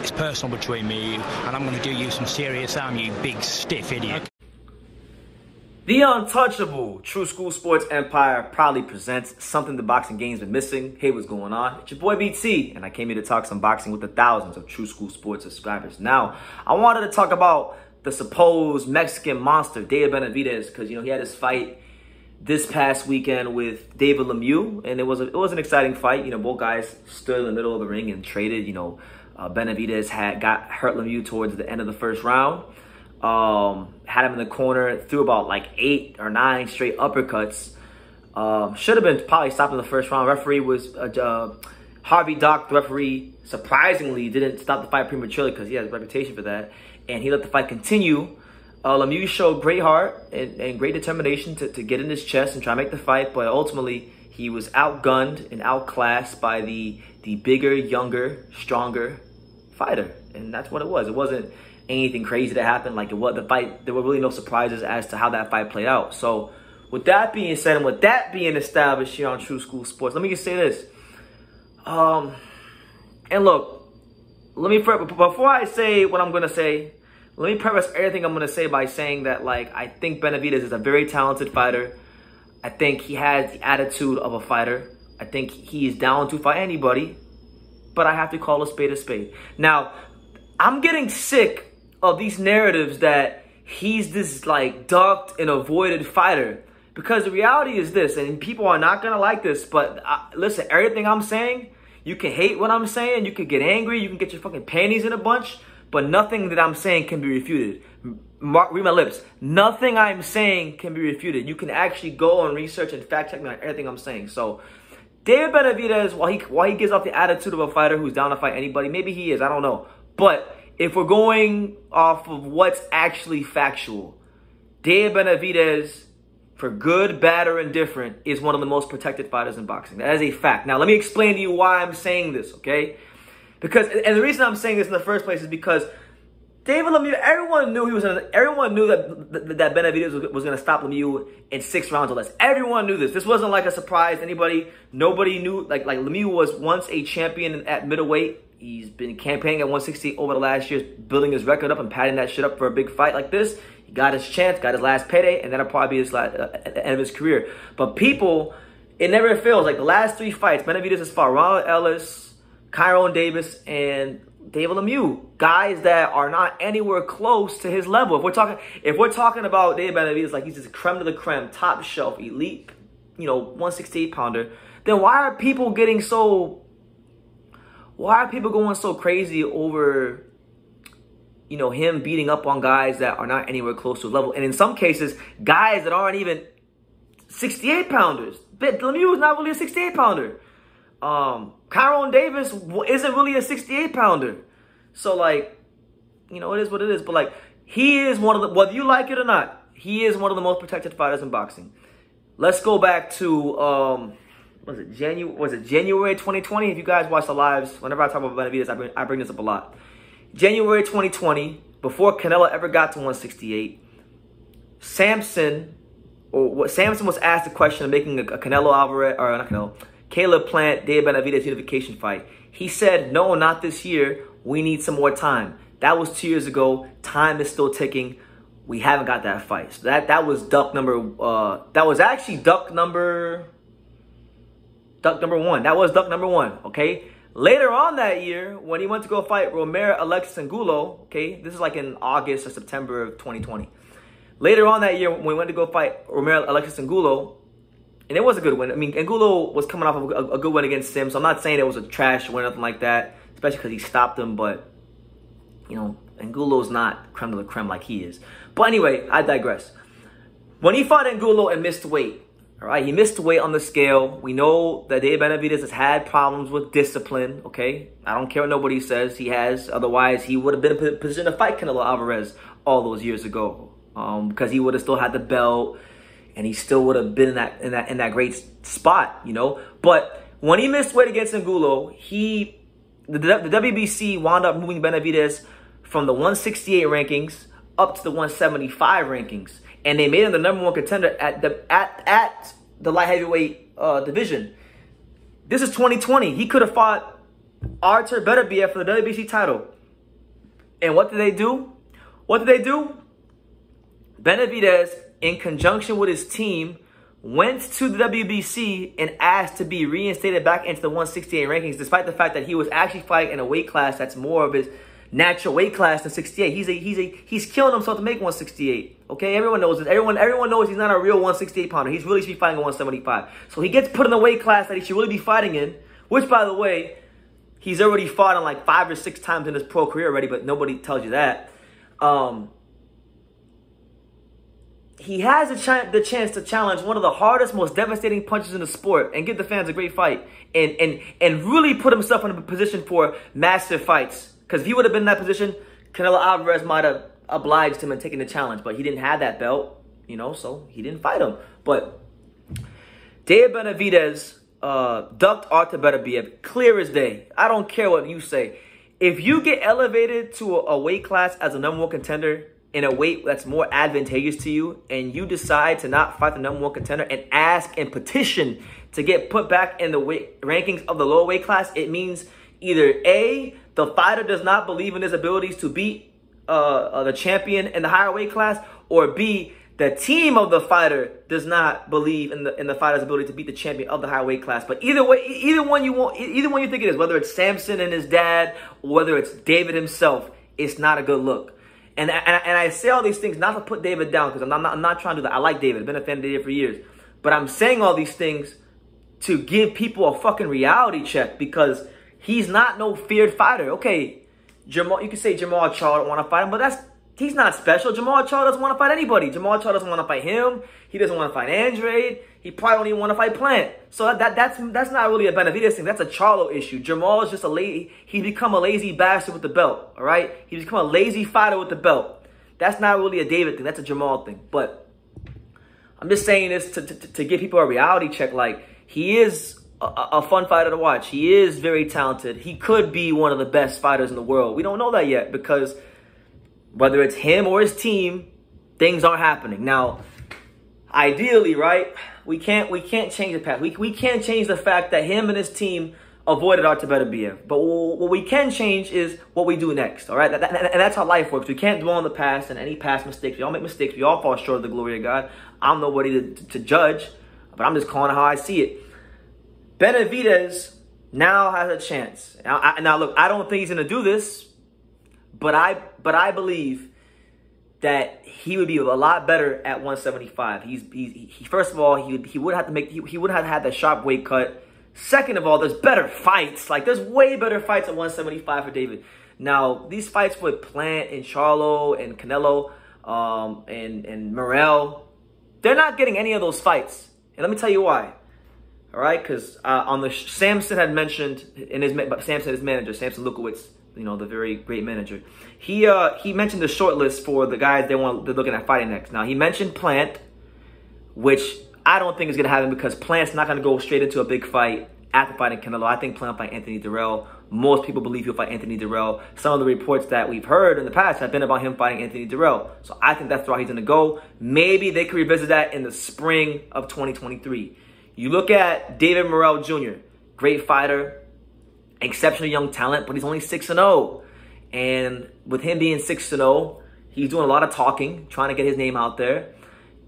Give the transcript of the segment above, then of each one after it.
it's personal between me and you, and I'm going to do you some serious harm, you big stiff idiot. The Untouchable Tru School Sports Empire proudly presents something the boxing game's been missing. Hey, what's going on? It's your boy BT, and I came here to talk some boxing with the thousands of Tru School Sports subscribers. Now, I wanted to talk about the supposed Mexican monster, David Benavidez, because you know he had his fight this past weekend with David Lemieux, and it was a, it was an exciting fight. You know, both guys stood in the middle of the ring and traded. You know, uh, Benavidez had got hurt Lemieux towards the end of the first round. Um, had him in the corner, threw about like eight or nine straight uppercuts. Um, should have been probably stopped in the first round. Referee was uh, uh, Harvey Dock. The referee surprisingly didn't stop the fight prematurely because he has a reputation for that, and he let the fight continue. Uh, Lemieux showed great heart and, and great determination to, to get in his chest and try to make the fight, but ultimately he was outgunned and outclassed by the the bigger, younger, stronger fighter, and that's what it was. It wasn't anything crazy that happened. Like it was the fight, there were really no surprises as to how that fight played out. So, with that being said, and with that being established here on Tru School Sports, let me just say this. Um, and look, let me before I say what I'm gonna say, let me preface everything I'm gonna say by saying that like I think Benavidez is a very talented fighter. I think he has the attitude of a fighter. I think he is down to fight anybody, but I have to call a spade a spade. Now, I'm getting sick of these narratives that he's this like ducked and avoided fighter. Because the reality is this, and people are not gonna like this, but I, listen, everything I'm saying, you can hate what I'm saying, you can get angry, you can get your fucking panties in a bunch, but nothing that I'm saying can be refuted. Mark, read my lips. Nothing I'm saying can be refuted. You can actually go and research and fact check me on everything I'm saying. So, David Benavidez, while he while he gives off the attitude of a fighter who's down to fight anybody, maybe he is, I don't know, but if we're going off of what's actually factual, David Benavidez, for good, bad, or indifferent, is one of the most protected fighters in boxing. That is a fact. Now, let me explain to you why I'm saying this, okay? Because, and the reason I'm saying this in the first place is because David Lemieux, everyone knew he was gonna, everyone knew that that Benavidez was, was going to stop Lemieux in six rounds or less. Everyone knew this. This wasn't like a surprise anybody. Nobody knew. Like like Lemieux was once a champion at middleweight. He's been campaigning at 160 over the last years, building his record up and padding that shit up for a big fight like this. He got his chance, got his last payday, and that'll probably be his last, uh, end of his career. But people, it never fails. Like the last three fights, Benavidez has fought Ronald Ellis, Kyrone Davis, and David Lemieux, guys that are not anywhere close to his level. If we're talking, if we're talking about David Benavidez, like he's just creme de la creme, top shelf, elite, you know, 168 pounder, then why are people getting so why are people going so crazy over you know him beating up on guys that are not anywhere close to his level? And in some cases guys that aren't even 68 pounders. But lemieux is not really a 68 pounder um Kyrone Davis isn't really a 68 pounder so like you know it is what it is but like he is one of the whether you like it or not he is one of the most protected fighters in boxing let's go back to um was it January? Was it January 2020? If you guys watch the lives, whenever I talk about Benavidez, I bring, I bring this up a lot. January 2020, before Canelo ever got to 168, Sampson, or what Sampson was asked the question of making a, a Canelo Alvarez or not Canelo, Caleb Plant, Dave Benavidez unification fight. He said, "No, not this year. We need some more time." That was two years ago. Time is still ticking. We haven't got that fight. So that that was duck number. Uh, that was actually duck number duck number one. That was duck number one, okay? Later on that year, when he went to go fight Roamer Alexis Angulo, okay, this is like in August or September of 2020. Later on that year, when we went to go fight Roamer Alexis Angulo, and it was a good win. I mean, Angulo was coming off of a, a good win against him, so I'm not saying it was a trash win or nothing like that, especially because he stopped him, but, you know, Angulo's not creme de la creme like he is. But anyway, I digress. When he fought Angulo and missed weight, all right, he missed weight on the scale. We know that Dave Benavidez has had problems with discipline. Okay, I don't care what nobody says. He has. Otherwise, he would have been in a position to fight Canelo Alvarez all those years ago, um, because he would have still had the belt, and he still would have been in that in that in that great spot. You know, but when he missed weight against Angulo, he the, the WBC wound up moving Benavidez from the 168 rankings up to the 175 rankings and they made him the number one contender at the at at the light heavyweight uh, division. This is 2020. He could have fought Artur Beterbiev for the WBC title. And what did they do? What did they do? Benavidez, in conjunction with his team, went to the WBC and asked to be reinstated back into the 168 rankings, despite the fact that he was actually fighting in a weight class that's more of his natural weight class than 68. He's a he's a he's killing himself to make 168. Okay, everyone knows this. Everyone everyone knows he's not a real 168 pounder. He's really should be fighting a 175. So he gets put in the weight class that he should really be fighting in. Which, by the way, he's already fought on like five or six times in his pro career already, but nobody tells you that. Um, he has ch- the chance to challenge one of the hardest, most devastating punches in the sport and give the fans a great fight and and and really put himself in a position for massive fights. Because if he would have been in that position, Canelo Alvarez might have obliged him and taken the challenge, but he didn't have that belt, you know, so he didn't fight him. But Dave Benavidez uh, ducked Artur Beterbiev clear as day. I don't care what you say. If you get elevated to a, a weight class as a number one contender, in a weight that's more advantageous to you and you decide to not fight the number one contender and ask and petition to get put back in the weight rankings of the lower weight class, it means either A, the fighter does not believe in his abilities to beat uh, uh, the champion in the higher weight class, or B, the team of the fighter does not believe in the in the fighter's ability to beat the champion of the high weight class. But either way, either one you want, either one you think it is, whether it's Sampson and his dad, or whether it's David himself, it's not a good look. And, and, and I say all these things not to put David down because I'm not, I'm not trying to do that. I like David. I've been a fan of David for years. But I'm saying all these things to give people a fucking reality check because he's not no feared fighter. Okay, Jermall, you can say Jermall Charlo don't want to fight him, but that's he's not special. Jermall Charlo doesn't want to fight anybody. Jermall Charlo doesn't want to fight him. He doesn't want to fight Andrade. He probably don't even want to fight Plant. So that, that that's that's not really a Benavidez thing. That's a Charlo issue. Jermall is just a lazy. He's become a lazy bastard with the belt. All right, he's become a lazy fighter with the belt. That's not really a David thing. That's a Jermall thing. But I'm just saying this to, to, to give people a reality check. Like he is a, a fun fighter to watch. He is very talented. He could be one of the best fighters in the world. We don't know that yet because whether it's him or his team, things aren't happening. Now, ideally, right? We can't we can't change the past. We we can't change the fact that him and his team avoided our Artur Beterbiev. But what we can change is what we do next. All right, that, that, and that's how life works. We can't dwell on the past and any past mistakes. We all make mistakes. We all fall short of the glory of God. I'm nobody to, to, to judge, but I'm just calling how I see it. Benavidez now has a chance. Now, I, now look, I don't think he's gonna do this, but I but I believe that he would be a lot better at 175. He's, he's he first of all he would, he would have to make he, he would have had the sharp weight cut. Second of all, there's better fights. Like there's way better fights at 175 for David. Now these fights with Plant and Charlo and Canelo um, and and Morrell, they're not getting any of those fights. And let me tell you why. All right, because uh, on the Sampson had mentioned in his Sampson, his manager Sampson Lewkowicz you know, the very great manager. He uh he mentioned the short list for the guys they want they're looking at fighting next. Now he mentioned Plant, which I don't think is gonna happen because Plant's not gonna go straight into a big fight after fighting Canelo. I think Plant fight Anthony Dirrell. Most people believe he'll fight Anthony Dirrell. Some of the reports that we've heard in the past have been about him fighting Anthony Dirrell. So I think that's where he's gonna go. Maybe they could revisit that in the spring of 2023. You look at David Morrell Jr., great fighter, exceptional young talent, but he's only 6 and 0. And with him being 6 and 0, he's doing a lot of talking, trying to get his name out there.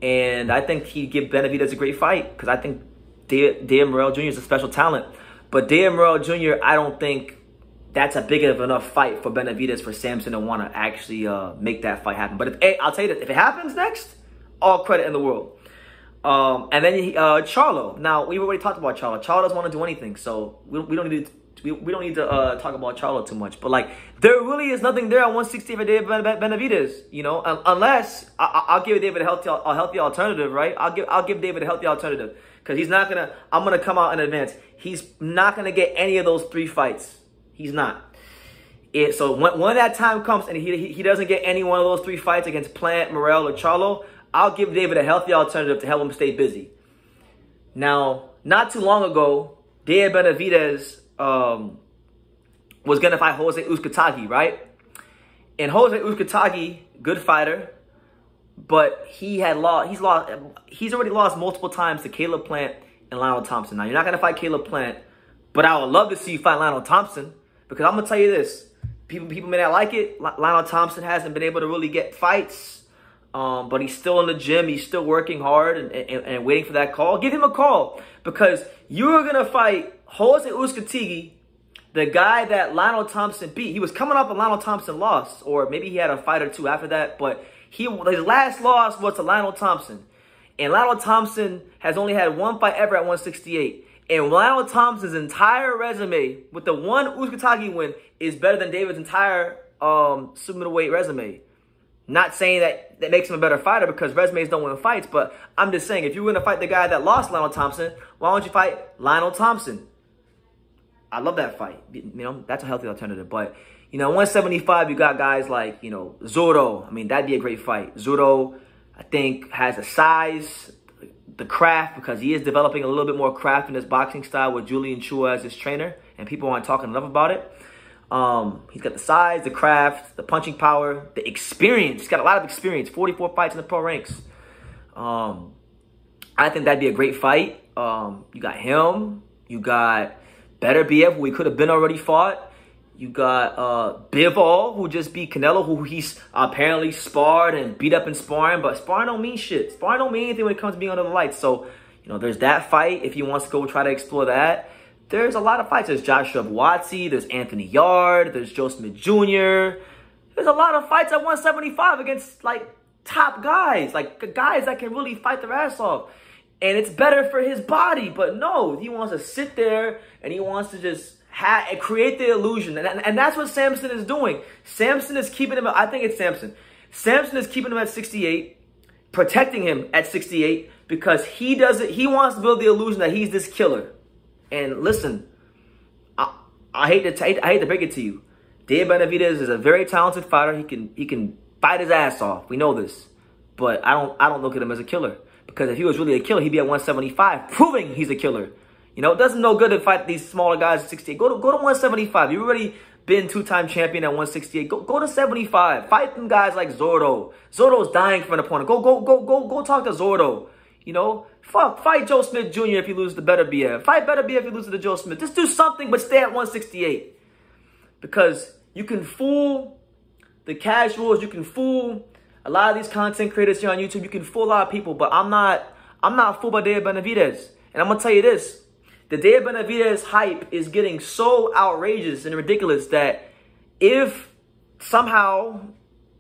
And I think he'd give Benavidez a great fight because I think Dan Morrell Jr. is a special talent. But Dan Morrell Jr., I don't think that's a big enough fight for Benavidez for Sampson to want to actually uh, make that fight happen. But if, hey, I'll tell you this, if it happens next, all credit in the world. Um, and then uh, Charlo. Now, we've already talked about Charlo. Charlo doesn't want to do anything, so we, we don't need to we, we don't need to uh, talk about Charlo too much, but like there really is nothing there at 160 for David Benavidez. you know, unless I, will give David a healthy a healthy alternative, right? I'll give I'll give David a healthy alternative because he's not gonna. I'm gonna come out in advance. He's not gonna get any of those three fights. He's not. It, so when, when that time comes and he, he doesn't get any one of those three fights against Plant, Morrell, or Charlo, I'll give David a healthy alternative to help him stay busy. Now, not too long ago, David Benavidez um, was going to fight Jose Uzcategui, right? And Jose Uzcategui, good fighter, but he had lost. He's lost. He's already lost multiple times to Caleb Plant and Lionel Thompson. Now you're not going to fight Caleb Plant, but I would love to see you fight Lionel Thompson because I'm going to tell you this: people people may not like it. Lionel Thompson hasn't been able to really get fights, um, but he's still in the gym. He's still working hard and, and, and waiting for that call. Give him a call because you're gonna fight Jose Uzcategui, the guy that Lionel Thompson beat. He was coming off a Lionel Thompson loss, or maybe he had a fight or two after that, but he his last loss was to Lionel Thompson. And Lionel Thompson has only had one fight ever at 168. And Lionel Thompson's entire resume with the one Uzcategui win is better than David's entire um, super middleweight resume. Not saying that that makes him a better fighter because resumes don't win fights, but I'm just saying if you're going to fight the guy that lost Lionel Thompson, why don't you fight Lionel Thompson? I love that fight. You know, that's a healthy alternative. But, you know, 175, you got guys like, you know, Zurdo. I mean, that'd be a great fight. Zurdo, I think, has the size, the craft because he is developing a little bit more craft in his boxing style with Julian Chua as his trainer, and people aren't talking enough about it. Um, he's got the size, the craft, the punching power, the experience. He's got a lot of experience. 44 fights in the pro ranks. Um, I think that'd be a great fight. Um, you got him. You got Beterbiev, who he could have been already fought. You got uh, Bivol, who just beat Canelo, who he's apparently sparred and beat up in sparring, but sparring don't mean shit. Sparring don't mean anything when it comes to being under the lights. So, you know, there's that fight if he wants to go try to explore that. There's a lot of fights. There's Joshua Buatsi, there's Anthony Yarde, there's Joe Smith Jr. There's a lot of fights at 175 against, like, top guys, like guys that can really fight their ass off. And it's better for his body, but no, he wants to sit there and he wants to just ha- create the illusion. And, and, that's what Sampson is doing. Sampson is keeping him, I think it's Sampson. Sampson is keeping him at 68, protecting him at 68 because he doesn't, he wants to build the illusion that he's this killer. And listen, I, I hate to, t- I hate to break it to you. Dave Benavidez is a very talented fighter. He can, he can fight his ass off. We know this. But I don't, I don't look at him as a killer. Because if he was really a killer, he'd be at 175, proving he's a killer. You know, it doesn't no good to fight these smaller guys at 68. Go to go to 175. You've already been two-time champion at 168. Go go to 75. Fight them guys like Zurdo. Zurdo's dying for an opponent. Go go go go go talk to Zurdo. You know, fuck, fight Joe Smith Jr. if you lose the Beterbiev. Fight Beterbiev if you lose to the Joe Smith. Just do something, but stay at 168. Because you can fool the casuals. You can fool a lot of these content creators here on YouTube. You can fool a lot of people, but I'm not. I'm not fooled by Dave Benavidez. And I'm gonna tell you this. The Dave Benavidez hype is getting so outrageous and ridiculous that if somehow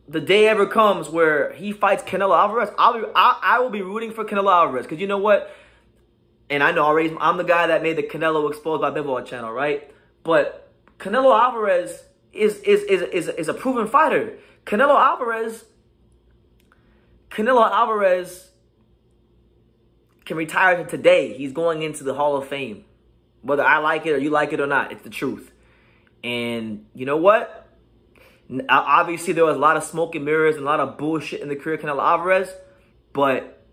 the day ever comes where he fights Canelo Alvarez, I'll be, I, I will be rooting for Canelo Alvarez because you know what? And I know already I'm the guy that made the Canelo Exposed by Bivol channel, right? But Canelo Alvarez is is is is, is a proven fighter. Canelo Alvarez, Canelo Alvarez can retire today. He's going into the Hall of Fame. Whether I like it or you like it or not, it's the truth. And you know what? Obviously, there was a lot of smoke and mirrors and a lot of bullshit in the career of Canelo Alvarez, but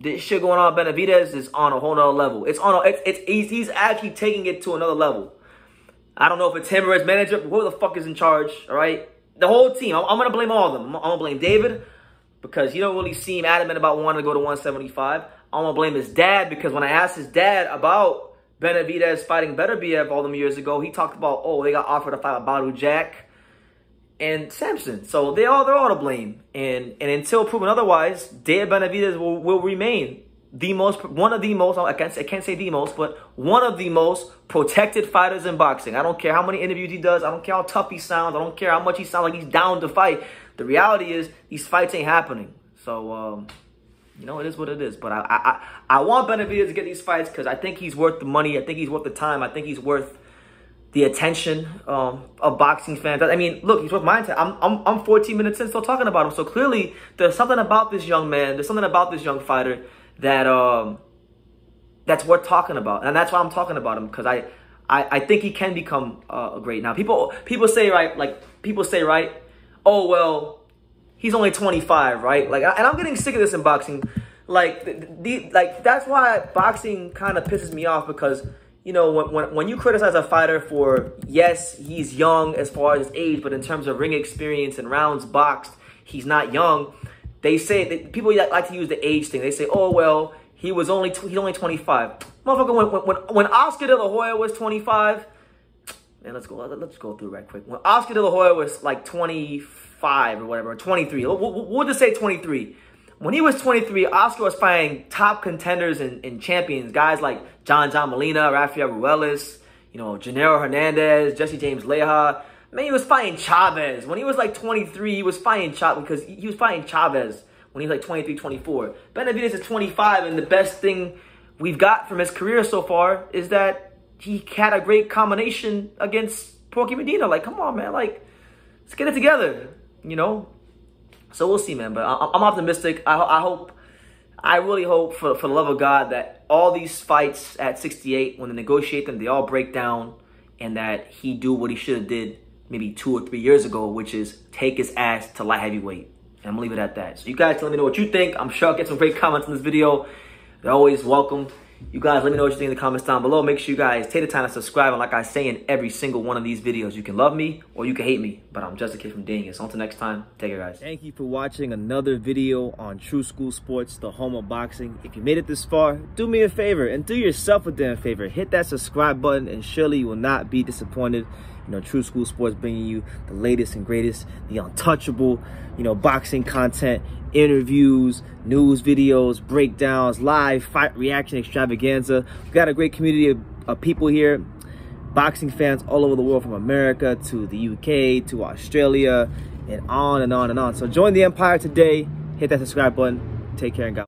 this shit going on Benavidez is on a whole nother level. It's on a, it's, it's he's, he's actually taking it to another level. I don't know if it's him or his manager, but who the fuck is in charge, all right? The whole team. I'm, I'm going to blame all of them. I'm, I'm to blame David because he don't really seem adamant about wanting to go to 175. I'm gonna blame his dad because when I asked his dad about Benavidez fighting Better Beterbiev all them years ago, he talked about, oh, they got offered to fight a Badou Jack and Sampson. So they all they're all to blame. And and until proven otherwise, Dave Benavidez will, will remain the most one of the most I can't I can't say the most, but one of the most protected fighters in boxing. I don't care how many interviews he does, I don't care how tough he sounds, I don't care how much he sounds like he's down to fight. The reality is these fights ain't happening. So um you know, it is what it is. But I I, I want Benavidez to get these fights because I think he's worth the money. I think he's worth the time. I think he's worth the attention um, of boxing fans. I mean, look, he's worth my time. I'm, I'm, I'm 14 minutes in still talking about him. So clearly, there's something about this young man. There's something about this young fighter that um, that's worth talking about. And that's why I'm talking about him because I, I, I think he can become uh, great. Now, people people say, right, like, people say, right, oh, well, he's only 25, right? Like, and I'm getting sick of this in boxing. Like, the, the like that's why boxing kind of pisses me off because you know when, when when you criticize a fighter for yes he's young as far as his age, but in terms of ring experience and rounds boxed, he's not young. They say that people like to use the age thing. They say, oh well, he was only he's only 25. Motherfucker, when when when Oscar De La Hoya was 25 man, let's go. Let's go through right quick. When Oscar De La Hoya was like 25 or whatever, 23. We'll, we'll just say 23. When he was 23, Oscar was fighting top contenders and, and champions, guys like John John Molina, Rafael Ruelas, you know, Genaro Hernandez, Jesse James Leija. Man, he was fighting Chavez. When he was like 23, he was fighting Chavez because he was fighting Chavez when he was like 23, 24. Benavidez is 25, and the best thing we've got from his career so far is that he had a great combination against Porky Medina. Like, come on, man. Like, let's get it together, you know? So we'll see, man. But I'm optimistic. I, I hope, I really hope for, for the love of God that all these fights at 68, when they negotiate them, they all break down and that he do what he should have did maybe two or three years ago, which is take his ass to light heavyweight. And I'm gonna leave it at that. So you guys let me know what you think. I'm sure I'll get some great comments in this video. They're always welcome. You guys let me know what you think in the comments down below. Make sure you guys take the time to subscribe. And like I say in every single one of these videos, you can love me or you can hate me. But I'm just a kid from Daniel. So until next time, take care, guys. Thank you for watching another video on Tru School Sports, the home of boxing. If you made it this far, do me a favor and do yourself a damn favor. Hit that subscribe button and surely you will not be disappointed. You know, Tru School Sports bringing you the latest and greatest, the untouchable, you know, boxing content, interviews, news videos, breakdowns, live fight reaction extravaganza. We've got a great community of, of people here, boxing fans all over the world from America to the UK to Australia and on and on and on. So join the Empire today. Hit that subscribe button. Take care and God.